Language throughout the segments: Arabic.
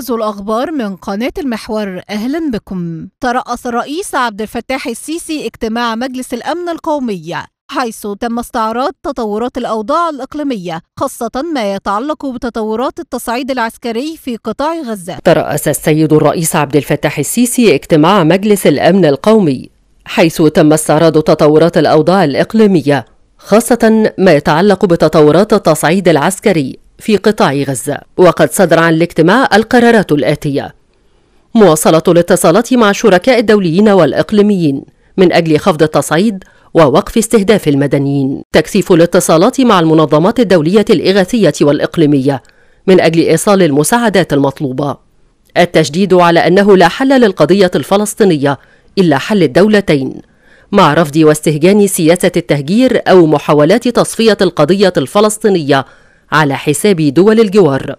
موجز الأخبار من قناة المحور. أهلا بكم. ترأس الرئيس عبد الفتاح السيسي اجتماع مجلس الأمن القومي حيث تم استعراض تطورات الأوضاع الإقليمية خاصة ما يتعلق بتطورات التصعيد العسكري في قطاع غزة. ترأس السيد الرئيس عبد الفتاح السيسي اجتماع مجلس الأمن القومي حيث تم استعراض تطورات الأوضاع الإقليمية خاصة ما يتعلق بتطورات التصعيد العسكري. في قطاع غزة وقد صدر عن الاجتماع القرارات الآتية. مواصلة الاتصالات مع الشركاء الدوليين والإقليميين من أجل خفض التصعيد ووقف استهداف المدنيين. تكثيف الاتصالات مع المنظمات الدولية الإغاثية والإقليمية من أجل إيصال المساعدات المطلوبة. التشديد على أنه لا حل للقضية الفلسطينية إلا حل الدولتين مع رفض واستهجان سياسة التهجير أو محاولات تصفية القضية الفلسطينية على حساب دول الجوار.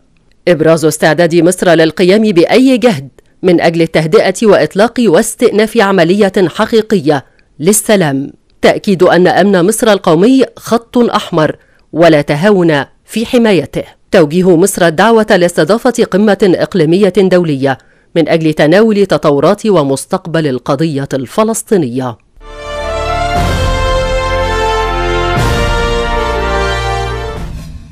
إبراز استعداد مصر للقيام بأي جهد من أجل التهدئة وإطلاق واستئناف عملية حقيقية للسلام. تأكيد أن أمن مصر القومي خط أحمر ولا تهاون في حمايته. توجيه مصر الدعوة لاستضافة قمة إقليمية دولية من أجل تناول تطورات ومستقبل القضية الفلسطينية.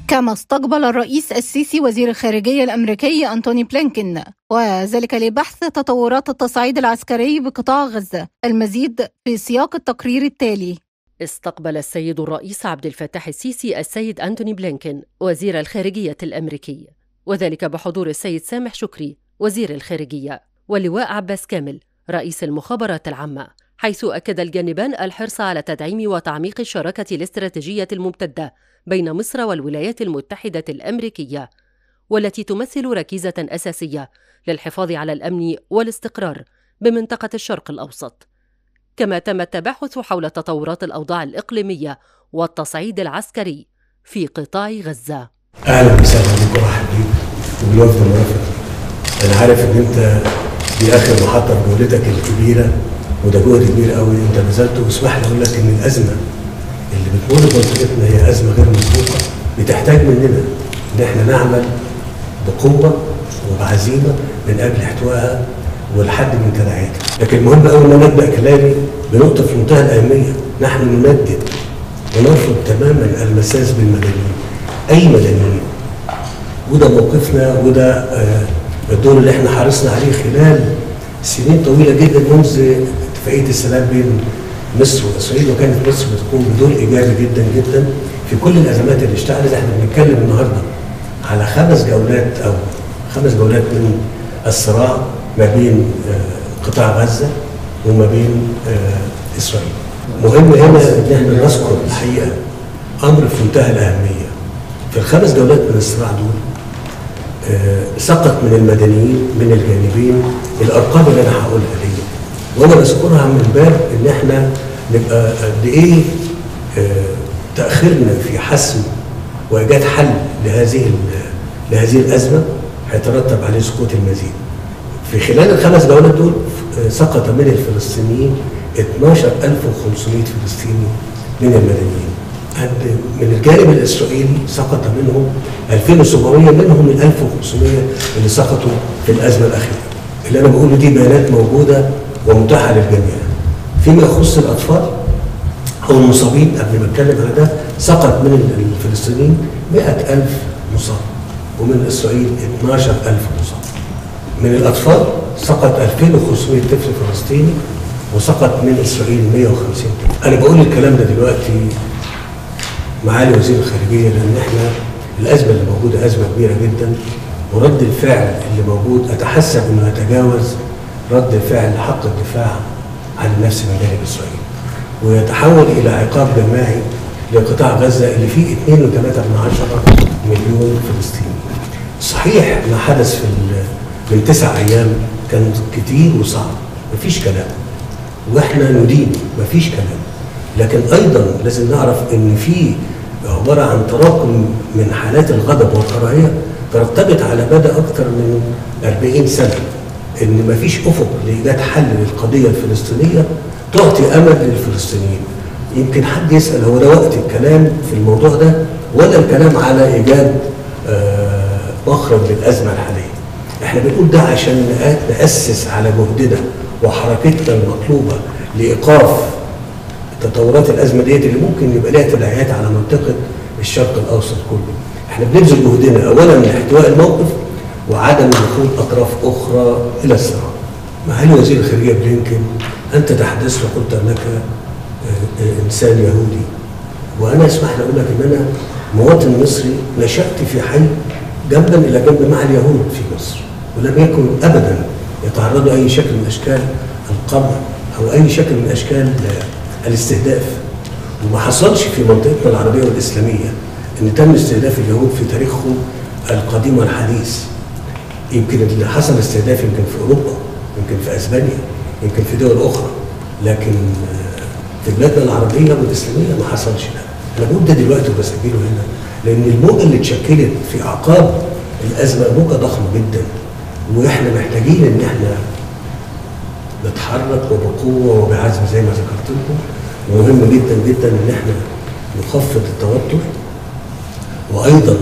كما استقبل الرئيس السيسي وزير الخارجية الأمريكي أنتوني بلينكين وذلك لبحث تطورات التصعيد العسكري بقطاع غزة المزيد في سياق التقرير التالي. استقبل السيد الرئيس عبد الفتاح السيسي السيد أنتوني بلينكين وزير الخارجية الأمريكي. وذلك بحضور السيد سامح شكري وزير الخارجية واللواء عباس كامل رئيس المخابرات العامة. حيث أكد الجانبان الحرص على تدعيم وتعميق الشراكة الاستراتيجية الممتدة بين مصر والولايات المتحدة الأمريكية والتي تمثل ركيزة أساسية للحفاظ على الأمن والاستقرار بمنطقة الشرق الأوسط. كما تم التباحث حول تطورات الأوضاع الإقليمية والتصعيد العسكري في قطاع غزة. أهلا وسهلا بكم حبيب وبالوفد المرافق أنا عارف إن أنت دي آخر محطة في جولتك الكبيرة. وده جهد كبير قوي. أنت نزلت واسمح لي أقول لك إن الأزمة اللي بتمر بمنطقتنا هي أزمة غير مسبوقه بتحتاج مننا إن إحنا نعمل بقوة وبعزيمة من أجل احتوائها والحد من تداعياتها، لكن المهم قوي إن أنا أبدأ كلامي بنقطة في منتهى الأهمية، نحن نندد ونرفض تماما المساس بالمدنيين، أي مدنيين. وده موقفنا وده آه الدور اللي إحنا حرصنا عليه خلال سنين طويلة جدا منذ اتفاقيه السلام بين مصر وإسرائيل وكانت مصر بتقوم بدور إيجابي جدا جدا في كل الأزمات اللي اشتغلت إحنا بنتكلم النهارده على خمس جولات أو خمس جولات من الصراع ما بين قطاع غزة وما بين إسرائيل. مهم هنا إن إحنا نذكر الحقيقة أمر في منتهى الأهمية. في الخمس جولات من الصراع دول سقط من المدنيين من الجانبين الأرقام اللي أنا هقولها دي وأنا بذكرها من باب إن إحنا نبقى قد إيه تأخيرنا في حسم وايجاد حل لهذه لهذه الأزمة هيترتب عليه سقوط المزيد. في خلال الخمس جولات دول سقط من الفلسطينيين 12500 فلسطيني من المدنيين. من الجانب الإسرائيلي سقط منهم 2700 منهم ال 1500 اللي سقطوا في الأزمة الأخيرة. اللي أنا بقوله دي بيانات موجودة ومتاحة للجميع. فيما يخص الأطفال أو المصابين قبل ما أتكلم على ده سقط من الفلسطينيين 100000 مصاب ومن إسرائيل 12000 مصاب. من الأطفال سقط 2500 طفل فلسطيني وسقط من إسرائيل 150 طفل. أنا بقول الكلام ده دلوقتي معالي وزير الخارجية لأن إحنا الأزمة اللي موجودة أزمة كبيرة جدا ورد الفعل اللي موجود أتحسب إنه يتجاوز رد الفعل حق الدفاع عن النفس من جانب إسرائيل ويتحول إلى عقاب جماعي لقطاع غزة اللي فيه 2.3 مليون فلسطيني. صحيح ما حدث في من تسع أيام كان كتير وصعب مفيش كلام وإحنا ندين مفيش كلام لكن أيضا لازم نعرف إن في عبارة عن تراكم من حالات الغضب والكراهية ترتبط على مدى أكثر من 40 سنة إن مفيش أفق لايجاد حل للقضية الفلسطينية تعطي أمل للفلسطينيين. يمكن حد يسأل هو ده وقت الكلام في الموضوع ده ولا الكلام على إيجاد آه مخرج للأزمة الحالية. إحنا بنقول ده عشان نأسس على جهدنا وحركتنا المطلوبة لإيقاف تطورات الأزمة ديت اللي ممكن يبقى لها تبعيات على منطقة الشرق الأوسط كله. إحنا بنبذل جهدنا أولا لاحتواء الموقف وعدم دخول أطراف أخرى إلى الصراع. معالي وزير الخارجية بلينكن أنت تحدثت وقلت أنك آه، آه، إنسان يهودي. وأنا أسمح لي أقول لك إن أنا مواطن مصري نشأت في حي جنبا إلى جنب مع اليهود في مصر ولم يكن أبدا يتعرضوا أي شكل من أشكال القمع أو أي شكل من أشكال الاستهداف. وما حصلش في منطقتنا العربية والإسلامية أن تم استهداف اليهود في تاريخهم القديم والحديث. يمكن اللي حصل استهداف يمكن في أوروبا يمكن في أسبانيا يمكن في دول أخرى. لكن آه، في بلادنا العربية والاسلاميه ما حصلش ده. أنا بقول ده دلوقتي وبسجله هنا لأن الموجة اللي اتشكلت في أعقاب الأزمة موجة ضخمة جدا. وإحنا محتاجين إن إحنا نتحرك وبقوة وبعزم زي ما ذكرت لكم. ومهم جدا جدا إن إحنا نخفض التوتر. وأيضا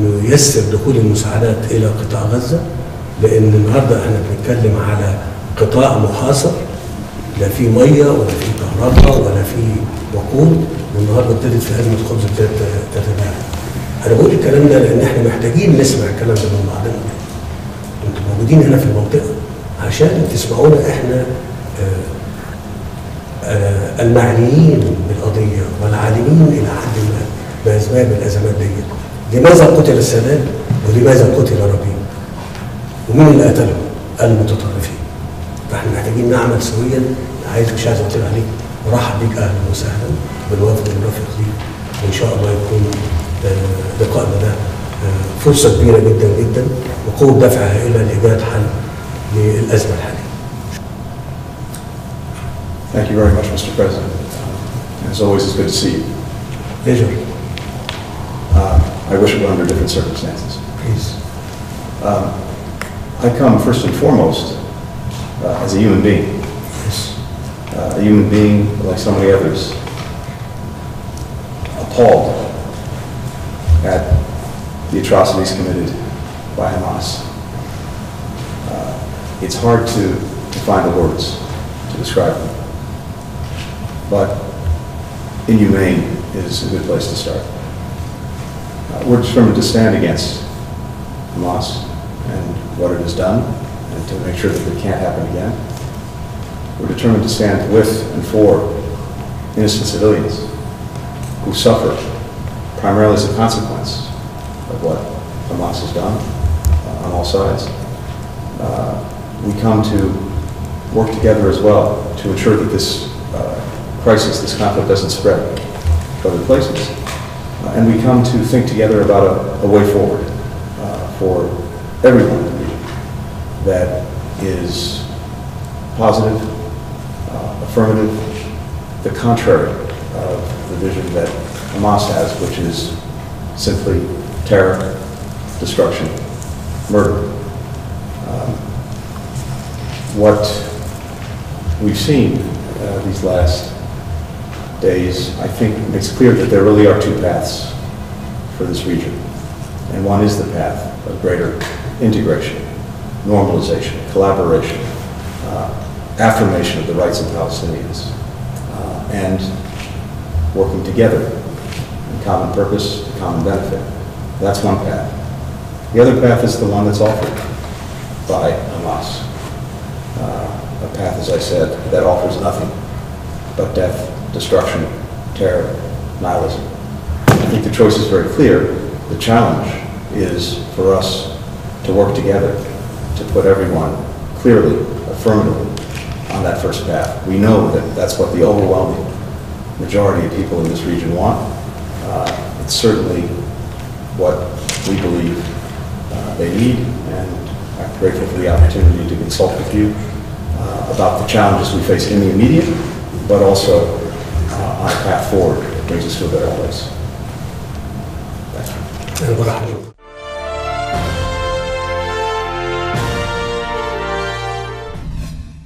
نيسر دخول المساعدات إلى قطاع غزة لأن النهارده إحنا بنتكلم على قطاع محاصر لا في مية ولا في كهرباء ولا في وقود والنهاردة ابتدت في ازمه خبز تتداعى. أنا بقول الكلام ده لأن إحنا محتاجين نسمع الكلام ده من بعضنا. أنتوا موجودين هنا في المنطقة عشان تسمعونا إحنا آه، آه، المعنيين بالقضية والعالمين إلى حد ما بأسباب الأزمات ديت. لماذا قتل السادات ولماذا قتل ربيع؟ ومين اللي قتلهم؟ المتطرفين. فاحنا محتاجين نعمل سويا عايز مش عايز اطير عليك ورحب بيك أهلا وسهلا بالوفد المرافق ليك وإن شاء الله يكون آه، لقائنا ده آه، فرصة كبيرة جدا جدا وقوة دفع هائله لايجاد حل للأزمة الحالية. Thank you very much, Mr. President. As always, it's good to see you. Pleasure. I wish it were under different circumstances. Please. Um, I come first and foremost uh, as a human being, Yes. uh, a human being like so many others, appalled at the atrocities committed by Hamas. Uh, It's hard to to find the words to describe them. But inhumane is a good place to start. We're determined to stand against Hamas and what it has done, and to make sure that it can't happen again. We're determined to stand with and for innocent civilians who suffer primarily as a consequence of what Hamas has done uh, on all sides. Uh, We come to work together as well to ensure that this uh, crisis, this conflict doesn't spread to other places. And we come to think together about a, a way forward uh, for everyone in the region that is positive, uh, affirmative, the contrary of the vision that Hamas has, which is simply terror, destruction, murder. Um, What we've seen uh, these last days, I think makes clear that there really are two paths for this region. And one is the path of greater integration, normalization, collaboration, uh, affirmation of the rights of Palestinians, uh, and working together in common purpose, common benefit. That's one path. The other path is the one that's offered by Hamas. Uh, A path, as I said, that offers nothing but death, destruction, terror, nihilism. I think the choice is very clear. The challenge is for us to work together to put everyone clearly, affirmatively on that first path. We know that that's what the overwhelming majority of people in this region want. Uh, It's certainly what we believe uh, they need, and I'm grateful for the opportunity to consult with you uh, about the challenges we face in the immediate, but also a path forward that brings us to a better place.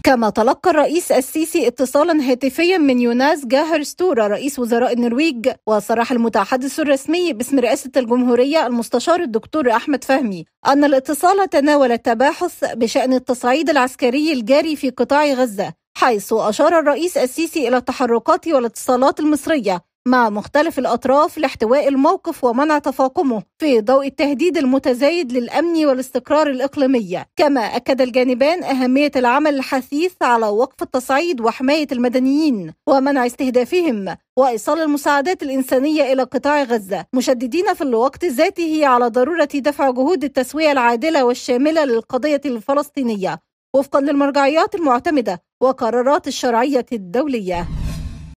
كما تلقى الرئيس السيسي اتصالا هاتفيا من يوناس جاهر ستورا رئيس وزراء النرويج وصرح المتحدث الرسمي باسم رئاسة الجمهورية المستشار الدكتور أحمد فهمي أن الاتصال تناول التباحث بشأن التصعيد العسكري الجاري في قطاع غزة حيث أشار الرئيس السيسي إلى التحركات والاتصالات المصرية مع مختلف الأطراف لاحتواء الموقف ومنع تفاقمه في ضوء التهديد المتزايد للأمن والاستقرار الإقليمي كما أكد الجانبان أهمية العمل الحثيث على وقف التصعيد وحماية المدنيين ومنع استهدافهم وإيصال المساعدات الإنسانية إلى قطاع غزة مشددين في الوقت ذاته على ضرورة دفع جهود التسوية العادلة والشاملة للقضية الفلسطينية. وفقا للمرجعيات المعتمدة وقرارات الشرعية الدولية.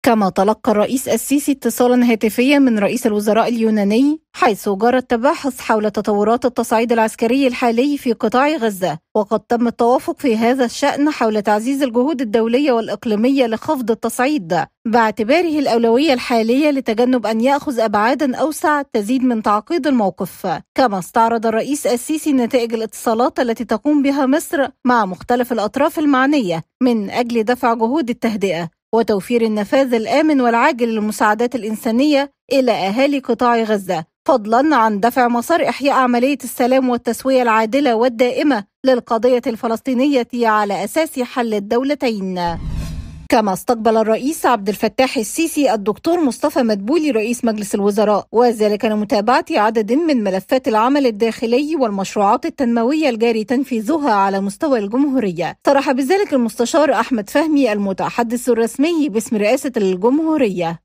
كما تلقى الرئيس السيسي اتصالا هاتفيا من رئيس الوزراء اليوناني حيث جرى التباحث حول تطورات التصعيد العسكري الحالي في قطاع غزة. وقد تم التوافق في هذا الشأن حول تعزيز الجهود الدولية والإقليمية لخفض التصعيد. باعتباره الأولوية الحالية لتجنب أن يأخذ أبعادا أوسع تزيد من تعقيد الموقف. كما استعرض الرئيس السيسي نتائج الاتصالات التي تقوم بها مصر مع مختلف الأطراف المعنية من أجل دفع جهود التهدئة. وتوفير النفاذ الآمن والعاجل للمساعدات الإنسانية إلى أهالي قطاع غزة فضلا عن دفع مسار إحياء عملية السلام والتسوية العادلة والدائمة للقضية الفلسطينية على أساس حل الدولتين. كما استقبل الرئيس عبد الفتاح السيسي الدكتور مصطفى مدبولي رئيس مجلس الوزراء وذلك لمتابعة عدد من ملفات العمل الداخلي والمشروعات التنموية الجاري تنفيذها على مستوى الجمهورية. صرح بذلك المستشار أحمد فهمي المتحدث الرسمي باسم رئاسة الجمهورية.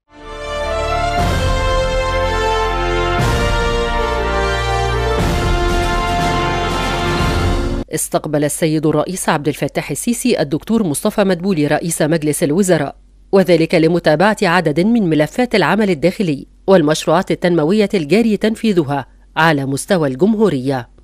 استقبل السيد الرئيس عبد الفتاح السيسي الدكتور مصطفى مدبولي رئيس مجلس الوزراء وذلك لمتابعة عدد من ملفات العمل الداخلي والمشروعات التنموية الجاري تنفيذها على مستوى الجمهورية.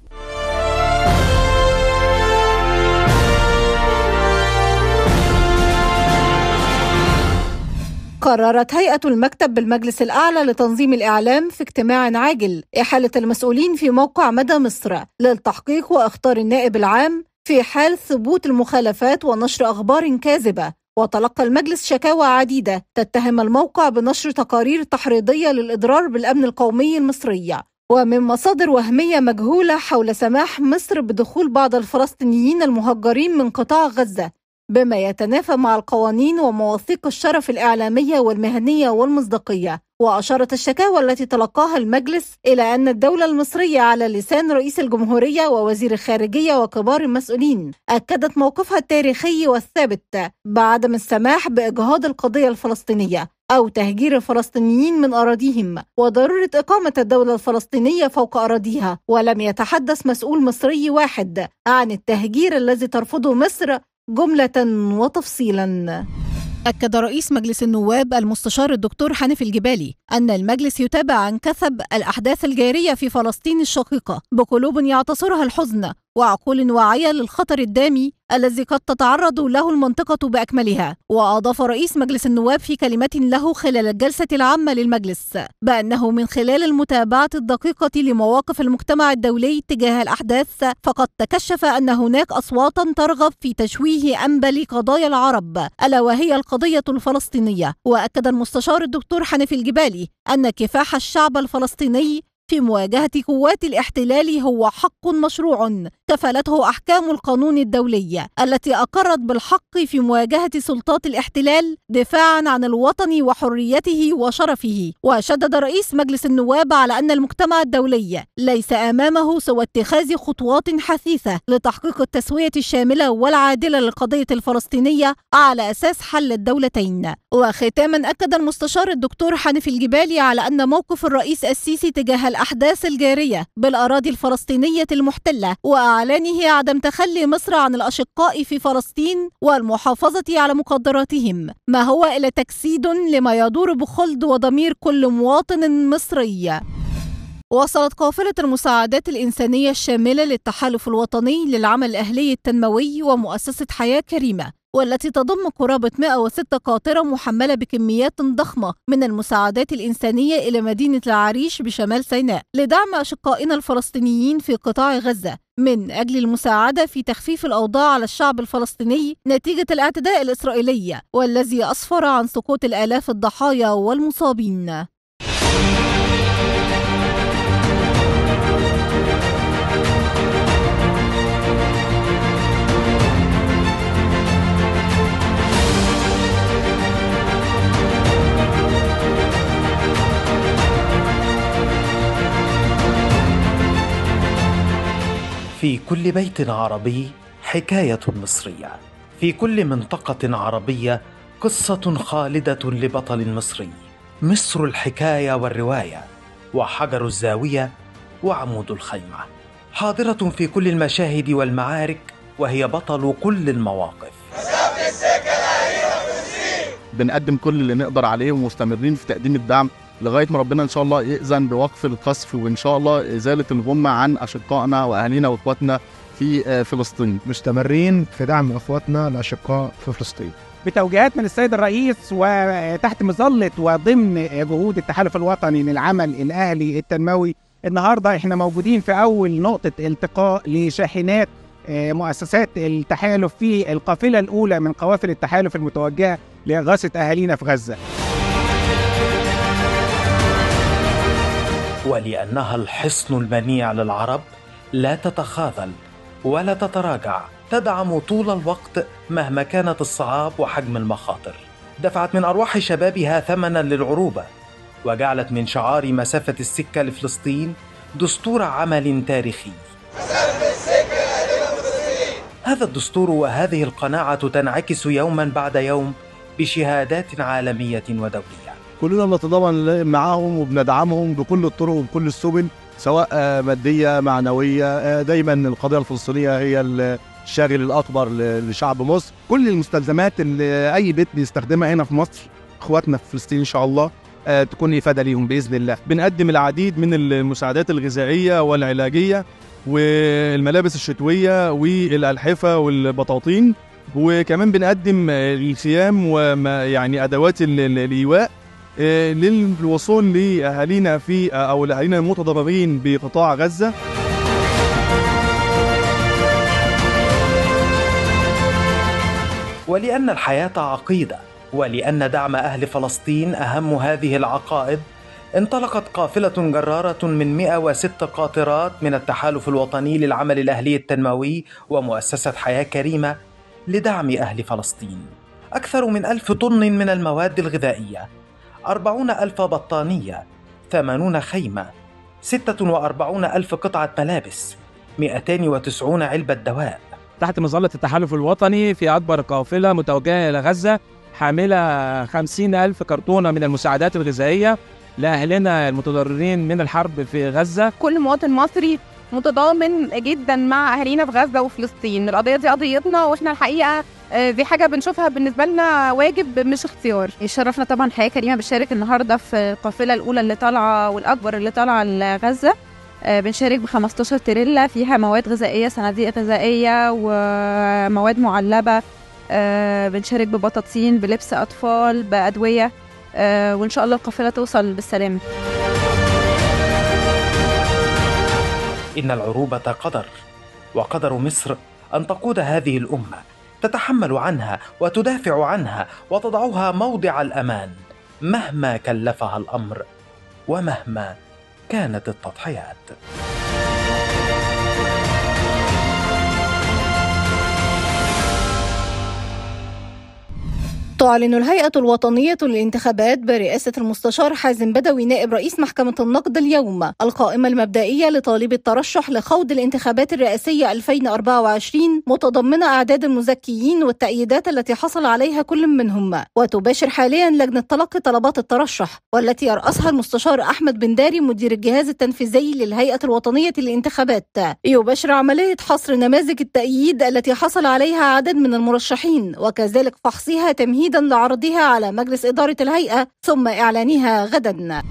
قررت هيئة المكتب بالمجلس الأعلى لتنظيم الإعلام في اجتماع عاجل إحالة المسؤولين في موقع مدى مصر للتحقيق وإخطار النائب العام في حال ثبوت المخالفات ونشر أخبار كاذبة. وتلقى المجلس شكاوى عديدة تتهم الموقع بنشر تقارير تحريضية للإضرار بالأمن القومي المصري ومن مصادر وهمية مجهولة حول سماح مصر بدخول بعض الفلسطينيين المهجرين من قطاع غزة. بما يتنافى مع القوانين ومواثيق الشرف الإعلامية والمهنية والمصداقية وأشارت الشكاوى التي تلقاها المجلس إلى أن الدولة المصرية على لسان رئيس الجمهورية ووزير الخارجية وكبار المسؤولين أكدت موقفها التاريخي والثابت بعدم السماح بإجهاض القضية الفلسطينية أو تهجير الفلسطينيين من أراضيهم وضرورة إقامة الدولة الفلسطينية فوق أراضيها ولم يتحدث مسؤول مصري واحد عن التهجير الذي ترفضه مصر جملة وتفصيلا. أكد رئيس مجلس النواب المستشار الدكتور حنفي الجبالي أن المجلس يتابع عن كثب الأحداث الجارية في فلسطين الشقيقة بقلوب يعتصرها الحزن. وعقول واعية للخطر الدامي الذي قد تتعرض له المنطقة بأكملها. وأضاف رئيس مجلس النواب في كلمة له خلال الجلسة العامة للمجلس بأنه من خلال المتابعة الدقيقة لمواقف المجتمع الدولي تجاه الأحداث فقد تكشف أن هناك أصواتا ترغب في تشويه أنبل قضايا العرب ألا وهي القضية الفلسطينية. وأكد المستشار الدكتور حنفي الجبالي أن كفاح الشعب الفلسطيني في مواجهة قوات الاحتلال هو حق مشروع كفلته أحكام القانون الدولي التي أقرت بالحق في مواجهة سلطات الاحتلال دفاعا عن الوطن وحريته وشرفه. وشدد رئيس مجلس النواب على أن المجتمع الدولي ليس أمامه سوى اتخاذ خطوات حثيثة لتحقيق التسوية الشاملة والعادلة للقضية الفلسطينية على أساس حل الدولتين. وختاما أكد المستشار الدكتور حنفي الجبالي على أن موقف الرئيس السيسي تجاه الأحداث الجارية بالأراضي الفلسطينية المحتلة وإعلانه عدم تخلي مصر عن الأشقاء في فلسطين والمحافظة على مقدراتهم. ما هو إلا تجسيد لما يدور بخلد وضمير كل مواطن مصري؟ وصلت قافلة المساعدات الإنسانية الشاملة للتحالف الوطني للعمل الأهلي التنموي ومؤسسة حياة كريمة. والتي تضم قرابة 106 قاطرة محملة بكميات ضخمة من المساعدات الإنسانية إلى مدينة العريش بشمال سيناء لدعم أشقائنا الفلسطينيين في قطاع غزة. من أجل المساعدة في تخفيف الأوضاع على الشعب الفلسطيني نتيجة الاعتداء الإسرائيلي والذي أسفر عن سقوط الآلاف الضحايا والمصابين. في كل بيت عربي حكاية مصرية. في كل منطقة عربية قصة خالدة لبطل مصري. مصر الحكاية والرواية وحجر الزاوية وعمود الخيمة. حاضرة في كل المشاهد والمعارك وهي بطل كل المواقف. بنقدم كل اللي نقدر عليه ومستمرين في تقديم الدعم. لغاية ما ربنا إن شاء الله يأذن بوقف القصف وإن شاء الله إزالة الغمه عن أشقائنا وأهالينا وإخواتنا في آه، فلسطين. مستمرين في دعم إخواتنا الاشقاء في فلسطين. بتوجيهات من السيد الرئيس وتحت مظلة وضمن جهود التحالف الوطني للعمل الأهلي التنموي النهاردة إحنا موجودين في أول نقطة التقاء لشاحنات آه، مؤسسات التحالف في القافلة الأولى من قوافل التحالف المتوجهة لإغاثة أهالينا في غزة. ولأنها الحصن المنيع للعرب لا تتخاذل ولا تتراجع تدعم طول الوقت مهما كانت الصعاب وحجم المخاطر. دفعت من أرواح شبابها ثمنا للعروبة وجعلت من شعار مسافة السكة لفلسطين دستور عمل تاريخي. هذا الدستور وهذه القناعة تنعكس يوما بعد يوم بشهادات عالمية ودولية. كلنا بنتضامن معاهم وبندعمهم بكل الطرق وبكل السبل سواء آه، مادية معنوية آه، دايما القضية الفلسطينية هي الشاغل الأكبر لشعب مصر. كل المستلزمات اللي أي بيت بيستخدمها هنا في مصر إخواتنا في فلسطين إن شاء الله آه، تكون إفادة ليهم بإذن الله. بنقدم العديد من المساعدات الغذائية والعلاجية والملابس الشتوية والألحفة والبطاطين وكمان بنقدم الخيام وما يعني أدوات ال- ال- الإيواء. آه، للوصول لأهالينا في آه، أو لأهالينا المتضررين بقطاع غزة. ولأن الحياة عقيدة ولأن دعم أهل فلسطين أهم هذه العقائد انطلقت قافلة جرارة من 106 قاطرات من التحالف الوطني للعمل الأهلي التنموي ومؤسسة حياة كريمة لدعم أهل فلسطين. أكثر من ألف طن من المواد الغذائية 40 ألف بطانية 80 خيمة 46 ألف قطعة ملابس 290 علبة دواء. تحت مظلة التحالف الوطني في أكبر قافلة متوجهة إلى غزة حاملة 50 ألف كرتونة من المساعدات الغذائية لأهلنا المتضررين من الحرب في غزة. كل مواطن مصري متضامن جدا مع أهالينا في غزة وفلسطين. القضية دي قضيتنا وإحنا الحقيقة آه، دي حاجة بنشوفها بالنسبة لنا واجب مش اختيار. يشرفنا طبعا حياه كريمة بتشارك النهارده في القافلة الأولى اللي طالعة والأكبر اللي طالعة لغزة. آه، بنشارك ب 15 تريلا فيها مواد غذائية صناديق غذائية ومواد معلبة. آه، بنشارك ببطاطين بلبس أطفال بأدوية. وإن شاء الله القافلة توصل بالسلامة. إن العروبة قدر وقدر مصر أن تقود هذه الأمة تتحمل عنها وتدافع عنها وتضعها موضع الأمان مهما كلفها الأمر ومهما كانت التضحيات. تعلن الهيئة الوطنية للانتخابات برئاسة المستشار حازم بدوي نائب رئيس محكمة النقد اليوم القائمة المبدئية لطالب الترشح لخوض الانتخابات الرئاسية 2024 متضمنة أعداد المزكيين والتأييدات التي حصل عليها كل منهم. وتباشر حاليا لجنة تلقي طلبات الترشح والتي يرأسها المستشار أحمد بن داري مدير الجهاز التنفيذي للهيئة الوطنية للانتخابات. يباشر عملية حصر نماذج التأييد التي حصل عليها عدد من المرشحين وكذلك فحصها تمهيدا لعرضها على مجلس إدارة الهيئة ثم إعلانها غدا.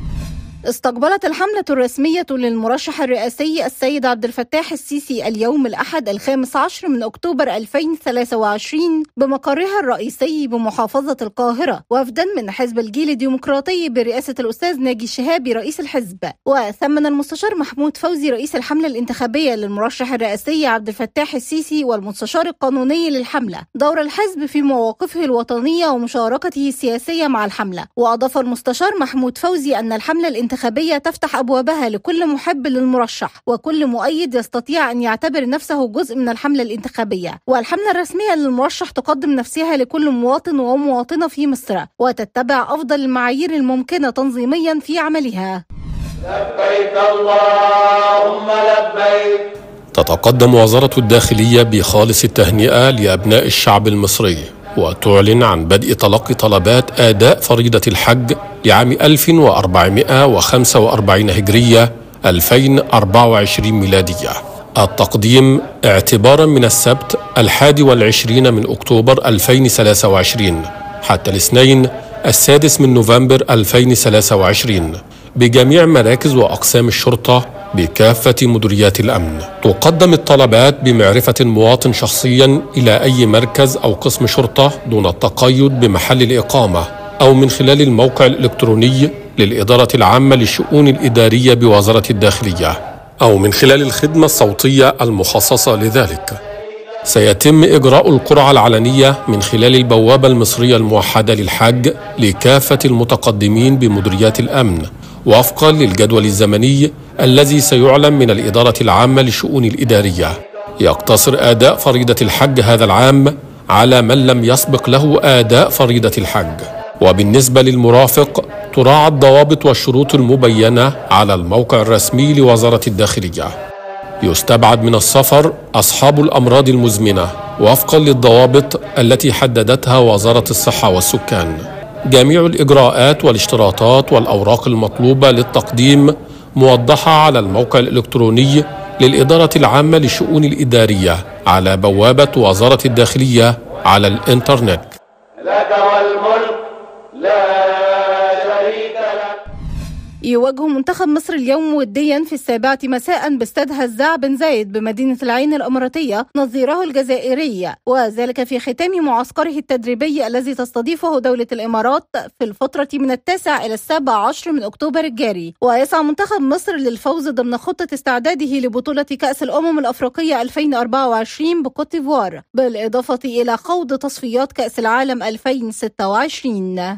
استقبلت الحملة الرسمية للمرشح الرئاسي السيد عبد الفتاح السيسي اليوم الأحد الخامس عشر من أكتوبر 2023 بمقرها الرئيسي بمحافظة القاهرة وفدا من حزب الجيل الديمقراطي برئاسة الأستاذ ناجي الشهابي رئيس الحزب. وثمن المستشار محمود فوزي رئيس الحملة الانتخابية للمرشح الرئاسي عبد الفتاح السيسي والمستشار القانوني للحملة. دور الحزب في مواقفه الوطنية ومشاركته السياسية مع الحملة. وأضاف المستشار محمود فوزي أن الحملة الانتخابية تفتح أبوابها لكل محب للمرشح وكل مؤيد يستطيع أن يعتبر نفسه جزء من الحملة الانتخابية. والحملة الرسمية للمرشح تقدم نفسها لكل مواطن ومواطنة في مصر وتتبع أفضل المعايير الممكنة تنظيميا في عملها. لبيك اللهم لبيك. تتقدم وزارة الداخلية بخالص التهنئة لأبناء الشعب المصري. وتعلن عن بدء تلقي طلبات آداء فريضة الحج لعام 1445 هجرية 2024 ميلادية. التقديم اعتبارا من السبت الحادي والعشرين من أكتوبر 2023 حتى الاثنين السادس من نوفمبر 2023 بجميع مراكز وأقسام الشرطة بكافة مديريات الأمن. تقدم الطلبات بمعرفة المواطن شخصيا إلى أي مركز أو قسم شرطة دون التقيد بمحل الإقامة أو من خلال الموقع الإلكتروني للإدارة العامة للشؤون الإدارية بوزارة الداخلية أو من خلال الخدمة الصوتية المخصصة لذلك. سيتم إجراء القرعة العلنية من خلال البوابة المصرية الموحدة للحج لكافة المتقدمين بمديريات الأمن وفقا للجدول الزمني الذي سيعلن من الإدارة العامة للشؤون الإدارية. يقتصر أداء فريضة الحج هذا العام على من لم يسبق له أداء فريضة الحج وبالنسبة للمرافق تراعى الضوابط والشروط المبينة على الموقع الرسمي لوزارة الداخلية. يستبعد من السفر أصحاب الأمراض المزمنة وفقا للضوابط التي حددتها وزارة الصحة والسكان. جميع الإجراءات والاشتراطات والأوراق المطلوبة للتقديم موضحة على الموقع الإلكتروني للإدارة العامة للشؤون الإدارية على بوابة وزارة الداخلية على الإنترنت. لك والملك لا شريك يواجه منتخب مصر اليوم وديا في السابعة مساء باستاد هزاع بن زايد بمدينة العين الأماراتية نظيره الجزائري. وذلك في ختام معسكره التدريبي الذي تستضيفه دولة الإمارات في الفترة من التاسع إلى السابع عشر من أكتوبر الجاري. ويسعى منتخب مصر للفوز ضمن خطة استعداده لبطولة كأس الأمم الأفريقية 2024 بكوت ديفوار بالإضافة إلى خوض تصفيات كأس العالم 2026